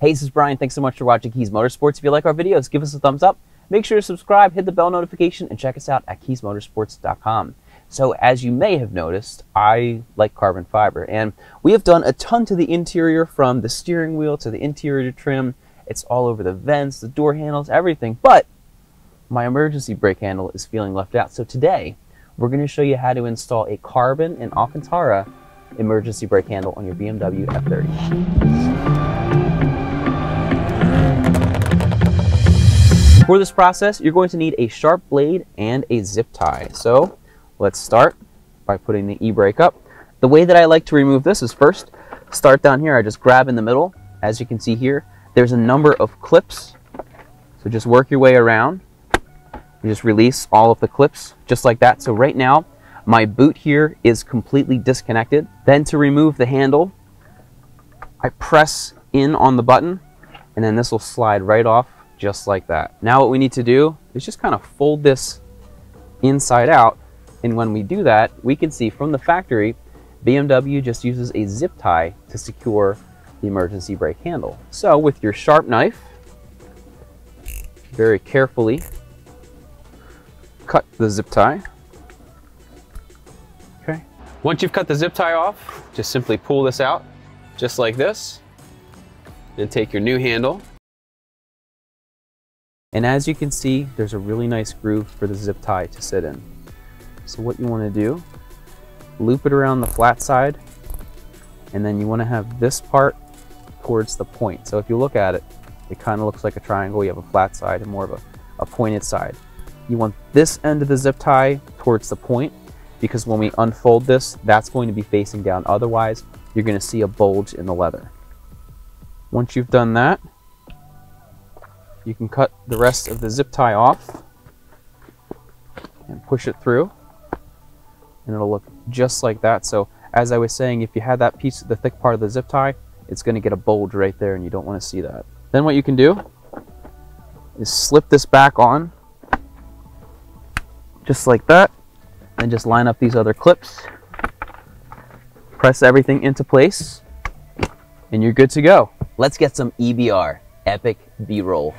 Hey, this is Bryan. Thanks so much for watching Kies Motorsports. If you like our videos, give us a thumbs up. Make sure to subscribe, hit the bell notification, and check us out at kiesmotorsports.com. So, as you may have noticed, I like carbon fiber, and we have done a ton to the interior from the steering wheel to the interior trim. It's all over the vents, the door handles, everything. But my emergency brake handle is feeling left out. So, today we're going to show you how to install a carbon and Alcantara emergency brake handle on your BMW F30. For this process, you're going to need a sharp blade and a zip tie. So let's start by putting the e-brake up. The way that I like to remove this is first, start down here. I just grab in the middle. As you can see here, there's a number of clips. So just work your way around. You just release all of the clips just like that. So right now, my boot here is completely disconnected. Then to remove the handle, I press in on the button and then this will slide right off just like that. Now what we need to do is just kind of fold this inside out. And when we do that, we can see from the factory, BMW just uses a zip tie to secure the emergency brake handle. So with your sharp knife, very carefully cut the zip tie. Okay. Once you've cut the zip tie off, just simply pull this out just like this. and take your new handle and as you can see, there's a really nice groove for the zip tie to sit in. So what you want to do, loop it around the flat side, and then you want to have this part towards the point. So if you look at it, it kind of looks like a triangle. You have a flat side and more of a, a pointed side. You want this end of the zip tie towards the point because when we unfold this, that's going to be facing down. Otherwise, you're going to see a bulge in the leather. Once you've done that, you can cut the rest of the zip tie off and push it through and it'll look just like that. So as I was saying, if you had that piece, the thick part of the zip tie, it's going to get a bulge right there and you don't want to see that. Then what you can do is slip this back on just like that and just line up these other clips press everything into place and you're good to go. Let's get some EBR, epic B-roll.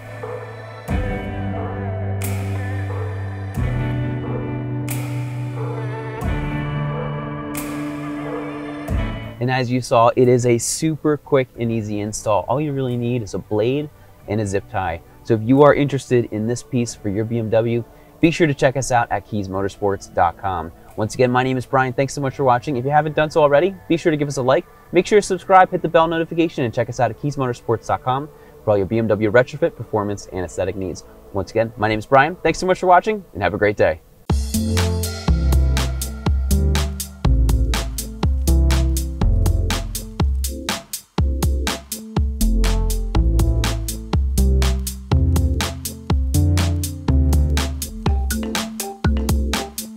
And as you saw, it is a super quick and easy install. All you really need is a blade and a zip tie. So if you are interested in this piece for your BMW, be sure to check us out at kiesmotorsports.com. Once again, my name is Bryan. Thanks so much for watching. If you haven't done so already, be sure to give us a like. Make sure to subscribe, hit the bell notification, and check us out at kiesmotorsports.com for all your BMW retrofit, performance, and aesthetic needs. Once again, my name is Bryan. Thanks so much for watching, and have a great day.